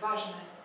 важное.